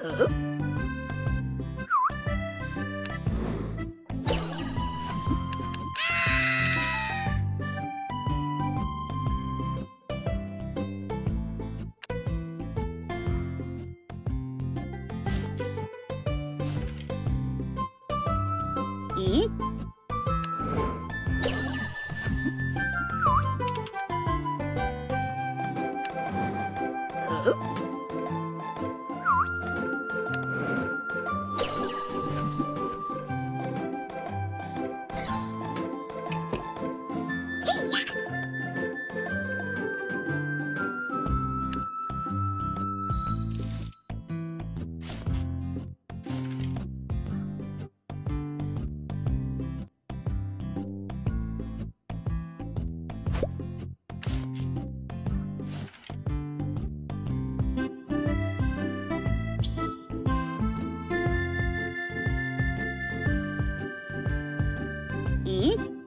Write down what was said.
嗯。咦？了。 잉?